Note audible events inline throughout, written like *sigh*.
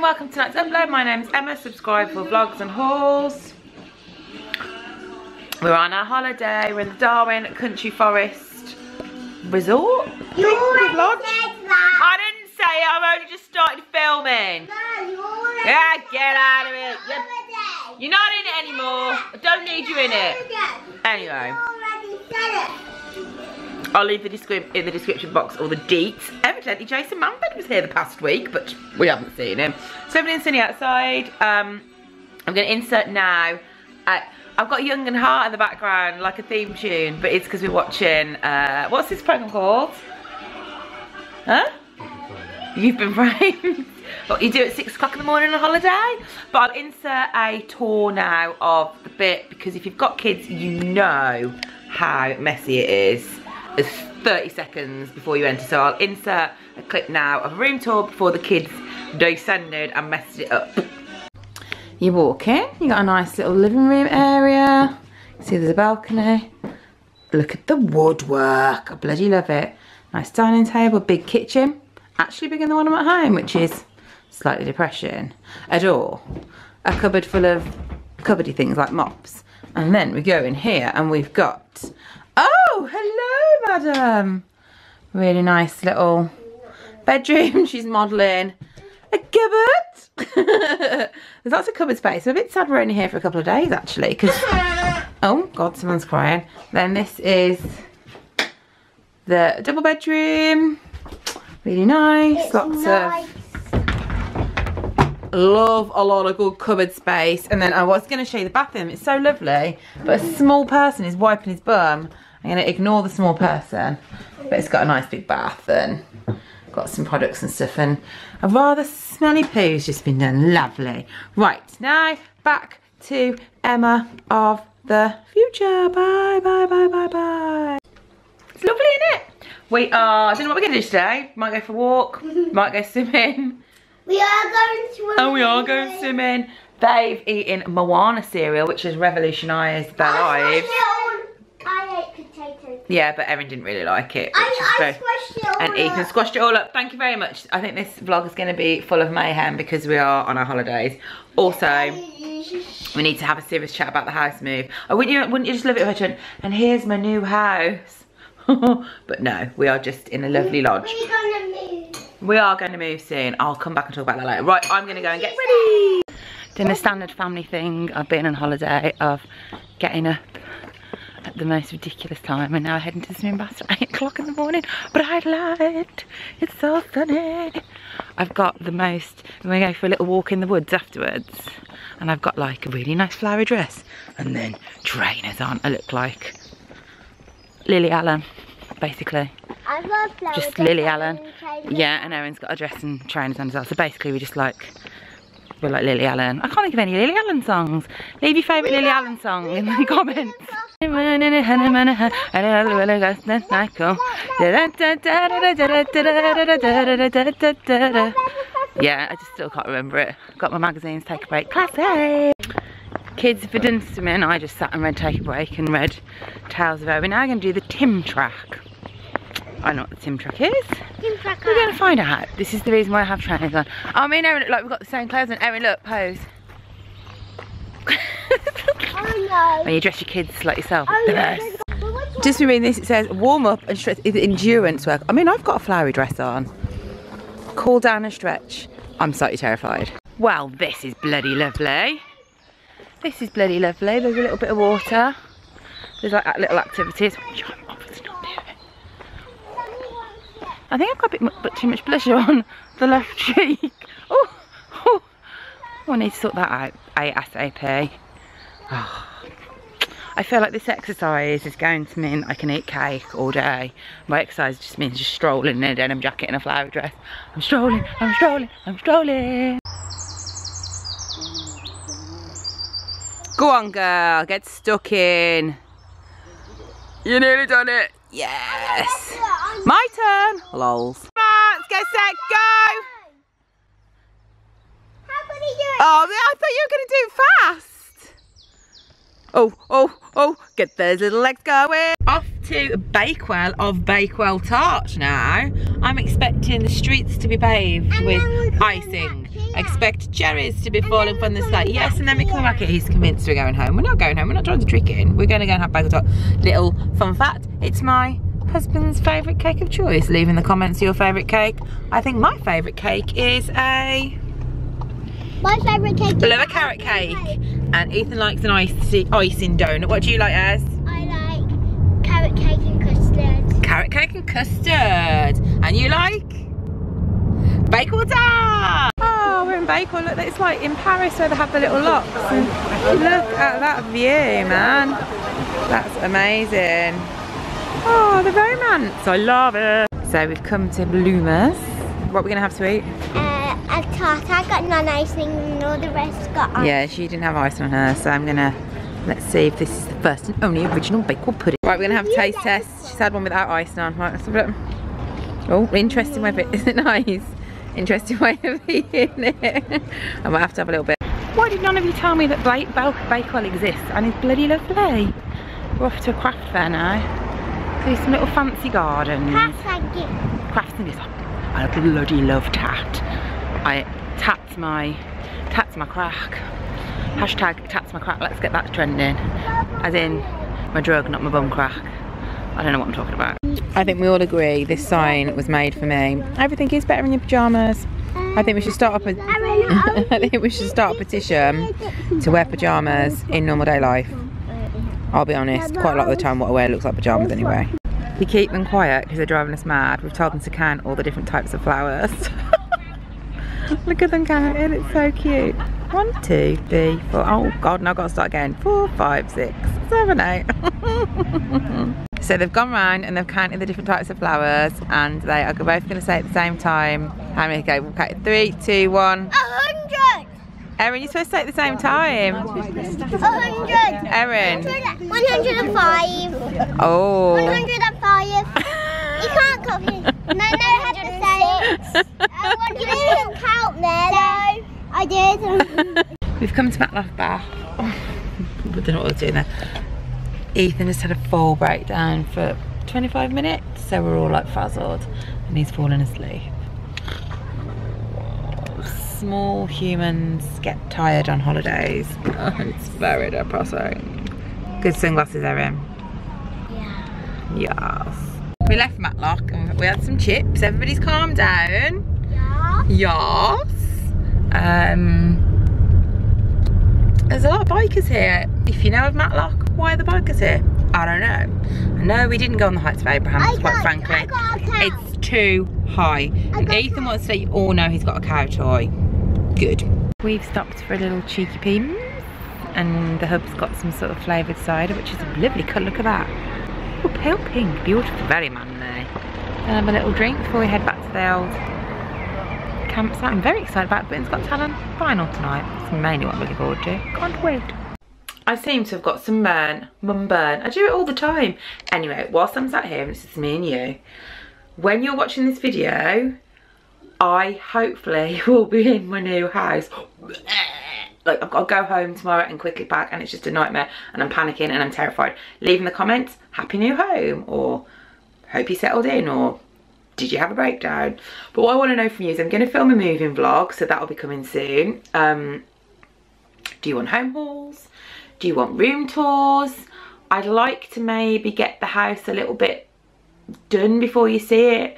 and welcome to tonight's upload. My name is Emma, subscribe for vlogs and hauls. We're on our holiday, we're in the Darwin Country Forest Resort. You said that. I didn't say it, I've only just started filming. No, you already Yeah, get out of it. You're, you're not in it anymore. I don't need you in it. Anyway. I'll leave the in the description box all the deets. Evidently Jason Manford was here the past week, but we haven't seen him. So and sunny outside. Um, I'm going to insert now. Uh, I've got Young and Heart in the background, like a theme tune, but it's because we're watching, uh, what's this program called? Huh? You've been *laughs* framed. what you do at six o'clock in the morning on a holiday? But I'll insert a tour now of the bit because if you've got kids, you know how messy it is. There's 30 seconds before you enter. So I'll insert a clip now of a room tour before the kids descended and messed it up. You walk in, you got a nice little living room area. See there's a balcony. Look at the woodwork, I bloody love it. Nice dining table, big kitchen. Actually bigger than the one I'm at home, which is slightly depression. A door, a cupboard full of cupboardy things like mops. And then we go in here and we've got, oh, hello, madam. Really nice little bedroom. *laughs* She's modelling a cupboard. *laughs* There's lots of cupboard space. I'm a bit sad we're only here for a couple of days actually because, *laughs* oh God, someone's crying. Then this is the double bedroom. Really nice. It's lots nice. of love a lot of good cupboard space. And then I was going to show you the bathroom. It's so lovely. But a small person is wiping his bum. I'm going to ignore the small person. But it's got a nice big bath and got some products and stuff. And a rather smelly poo's just been done. Lovely. Right, now back to Emma of the future. Bye, bye, bye, bye, bye. It's lovely, isn't it? We are, I don't know what we're going to do today. Might go for a walk. *laughs* might go swimming. We are going to. Oh, we are going swimming. They've eaten Moana cereal, which has revolutionised their lives. I ate potatoes. Yeah, but Erin didn't really like it. I, I very- squished it all and Ethan up. squashed it all up. Thank you very much. I think this vlog is going to be full of mayhem because we are on our holidays. Also, we need to have a serious chat about the house move. Oh, wouldn't you, wouldn't you just love it if I went, and here's my new house. *laughs* but no, we are just in a lovely lodge. We're gonna move. We are going to move soon. I'll come back and talk about that later. Right, I'm going to go and get ready. Doing the standard family thing. I've been on holiday of getting up at the most ridiculous time and now heading to the swimming bath at 8 o'clock in the morning. but Bright light. It's so sunny. I've got the most, we're going to go for a little walk in the woods afterwards. And I've got like a really nice flowery dress. And then trainers on. I look like Lily Allen, basically I've got just Lily Allen. Yeah, and Erin's got a dress and trainers on as well. So basically, we're just like we're like Lily Allen. I can't think of any Lily Allen songs. Leave your favourite Lily Allen song in the comments. *laughs* Yeah, I just still can't remember it. Got my magazines, take a break, classic. Kids for swimming, I just sat and read Take a Break and read Tales of Air. We're now going to do the Tim track. I know what the Tim track is. We're going to find out. This is the reason why I have trainers on. Oh, me and Erin look like we've got the same clothes on. Erin, look, pose. Oh when you dress your kids like yourself. Oh, *laughs* the best. Just reading this, it says warm up and stretch is endurance work. I mean, I've got a flowery dress on. Cool down and stretch. I'm slightly terrified. Well, this is bloody lovely. This is bloody lovely. There's a little bit of water. There's like little activities, which I'm obviously not doing. I think I've got a bit, bit too much blusher on *laughs* the left cheek. *laughs* Oh, oh, oh. I need to sort that out ASAP. Oh. I feel like this exercise is going to mean I can eat cake all day. My exercise just means just strolling in a denim jacket and a flower dress. I'm strolling, I'm strolling, I'm strolling. Go on girl, get stuck in. You nearly done it. Yes. My turn. Lols. Let's get set, go. How could he do it? Oh, I thought you were going to do it fast. Oh, oh, oh, get those little legs going. Off to Bakewell of Bakewell Tart now. I'm expecting the streets to be paved And with icing. back here. I expect cherries to be And falling from the sky. Yes, and then we come back here. He's convinced we're going home. We're not going home. We're not trying to trick him. We're going to go and have Bakewell Tart. Little fun fact, it's my husband's favourite cake of choice. Leave in the comments your favourite cake. I think my favourite cake is a My favourite cake is love a carrot cake. And Ethan likes an icy, icing donut. What do you like, Ez? I like carrot cake and custard. Carrot cake and custard. And you like? Bakewell tart! Oh, we're in Bakewell. Look, it's like in Paris where they have the little locks. And look at that view, man. That's amazing. Oh, the romance. I love it. So we've come to Bloomers. What are we going to have to eat? Um, A tart. I got non-icing and all the rest got ice. Yeah, she didn't have ice on her, so I'm gonna let's see if this is the first and only original Bakewell pudding. Right, we're gonna have a taste test. She's had one without ice on. Right, let's have a look. Oh, interesting way of it, *laughs* isn't it nice? Interesting way of *laughs* eating it. I might have to have a little bit. Why did none of you tell me that Blake Bake Bakewell exists and is bloody lovely? We're off to a craft fair now. See some little fancy gardens Pass that gift. crafting this I bloody love tat. I tapped my tats my crack. Hashtag tapped my crack, let's get that trending. As in my drug, not my bum crack. I don't know what I'm talking about. I think we all agree this sign was made for me. Everything is better in your pyjamas. I think we should start up a *laughs* I think we should start a petition to wear pyjamas in normal day life. I'll be honest, quite a lot of the time what I wear looks like pyjamas anyway. We keep them quiet because they're driving us mad. We've told them to count all the different types of flowers. *laughs* *laughs* Look at them counting, it's so cute. One, two, three, four. Oh god, now I've got to start again. Four, five, six, seven, eight. *laughs* so they've gone round and they've counted the different types of flowers and they are both going to say at the same time. How many go? We'll count three, two, one. A hundred. Erin, you're supposed to say at the same time. A hundred. Erin. 105. Oh. 105. *laughs* You can't copy. No, no, I have to say it. Uh, what you didn't count then. So, I did. We've come to Matlock Bath. *laughs* we don't know what we're doing there. Ethan has had a full breakdown for 25 minutes, so we're all like frazzled and he's fallen asleep. Small humans get tired on holidays. *laughs* it's very depressing. Good sunglasses, Erin. Yeah. Yes. We left Matlock and we had some chips. Everybody's calmed down. Yeah. Yes. Um, there's a lot of bikers here. If you know of Matlock, why are the bikers here? I don't know. I know we didn't go on the Heights of Abraham, I quite got- frankly. I got a. It's too high. And Ethan wants to let you all know he's got a cow toy. Good. We've stopped for a little cheeky Pimm's and the hub's got some sort of flavoured cider, which is a lovely colour. Look at that. Oh, pale pink. Beautiful. Very manly. And have a little drink before we head back to the old campsite. I'm very excited about Britain's Got Talent final tonight. That's mainly what I'm looking forward to. Can't wait. I seem to have got some burn, mum burn. I do it all the time. Anyway, whilst I'm sat here and it's just me and you, when you're watching this video, I hopefully *laughs* will be in my new house. *sniffs* Like I've got to go home tomorrow and quickly pack and it's just a nightmare and I'm panicking and I'm terrified. Leave in the comments, happy new home or hope you settled in or did you have a breakdown? But what I want to know from you is I'm going to film a moving vlog, so that'll be coming soon. Um, do you want home hauls? Do you want room tours? I'd like to maybe get the house a little bit done before you see it.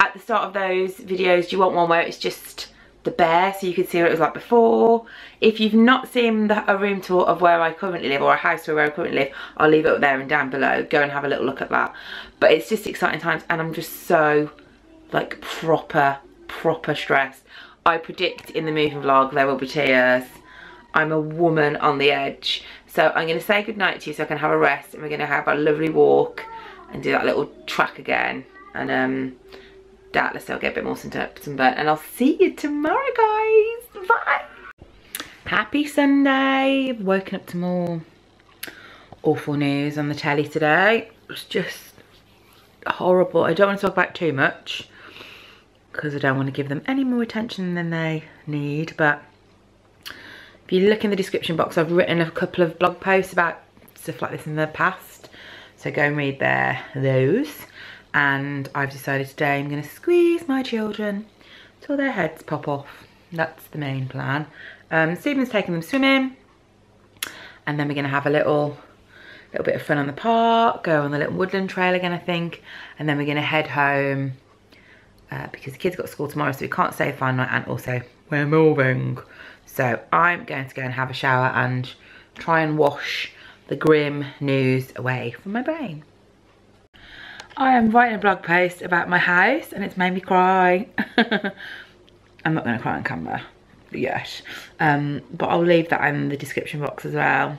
At the start of those videos, do you want one where it's just the bear so you can see what it was like before? If you've not seen the, a room tour of where I currently live or a house tour where I currently live, I'll leave it up there and down below. Go and have a little look at that. But it's just exciting times and I'm just so like proper, proper stressed. I predict in the moving vlog there will be tears. I'm a woman on the edge. So I'm going to say goodnight to you so I can have a rest and we're going to have a lovely walk and do that little track again. And um, doubtless I'll get a bit more sun- sunburn. And I'll see you tomorrow, guys. Bye. Happy Sunday. Woken up to more awful news on the telly today. It's just horrible. I don't want to talk about too much because I don't want to give them any more attention than they need. But if you look in the description box, I've written a couple of blog posts about stuff like this in the past. So go and read there those. And I've decided today I'm going to squeeze my children till their heads pop off. That's the main plan. Um, Stephen's taking them swimming. And then we're going to have a little little bit of fun on the park, go on the little woodland trail again, I think. And then we're going to head home uh, because the kids got school tomorrow, so we can't stay fine night. And also, we're moving. So I'm going to go and have a shower and try and wash the grim news away from my brain. I am writing a blog post about my house and it's made me cry. *laughs* I'm not going to cry on camera yet, um, but I'll leave that in the description box as well.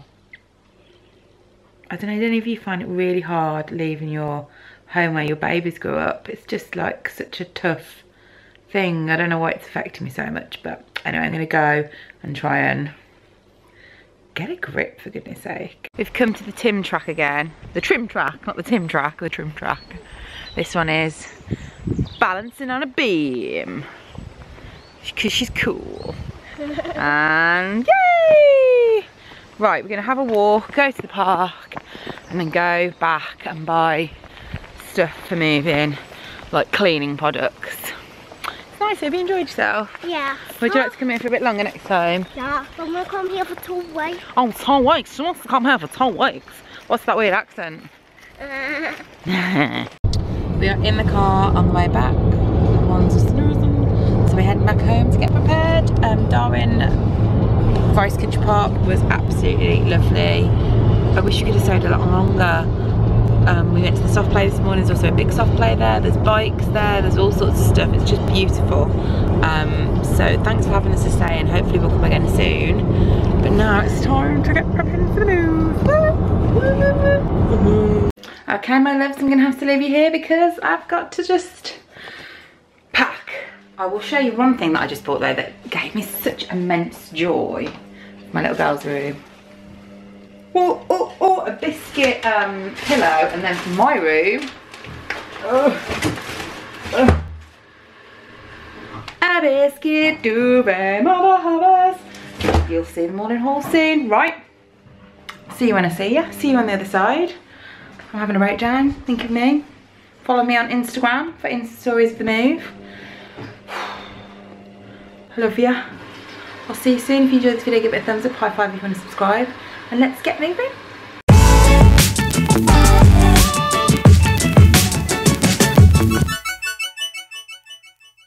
I don't know, do any of you find it really hard leaving your home where your babies grew up? It's just like such a tough thing. I don't know why it's affecting me so much, but anyway, I'm going to go and try and get a grip for goodness sake. We've come to the Tim track again. The trim track, not the Tim track, the trim track. This one is balancing on a beam because she's cool. *laughs* and yay! Right, we're gonna have a walk, go to the park, and then go back and buy stuff for moving, like cleaning products. It's nice, have you enjoyed yourself? Yeah. Would you like to come here for a bit longer next time? Yeah, I'm gonna come here for two weeks. Oh, two weeks, she wants to come here for two weeks. What's that weird accent? Uh, *laughs* we are in the car on the way back. The ones are snoozing. So we're heading back home to get prepared. Um, Darwin Forest Country Park was absolutely lovely. I wish you could have stayed a lot longer. Um, we went to the soft play this morning, there's also a big soft play there, there's bikes there, there's all sorts of stuff, it's just beautiful. Um, so thanks for having us to stay and hopefully we'll come again soon. But now it's time to get prepping for the move. Okay my loves, I'm gonna have to leave you here because I've got to just pack. I will show you one thing that I just bought though that gave me such immense joy. My little girl's room. Oh, oh, oh, a biscuit um, pillow. And then for my room, oh, oh, a biscuit duvet, mama havas. You'll see them all in haul soon, right? See you when I see you. See you on the other side. I'm having a breakdown, think of me. Follow me on Instagram for Insta Stories the Move. I *sighs* love you. I'll see you soon. If you enjoyed this video, give it a thumbs up, high five if you want to subscribe. And let's get moving.